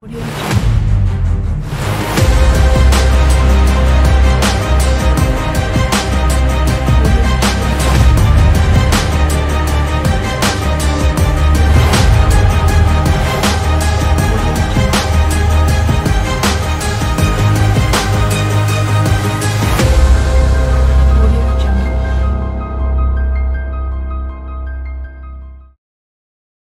What do you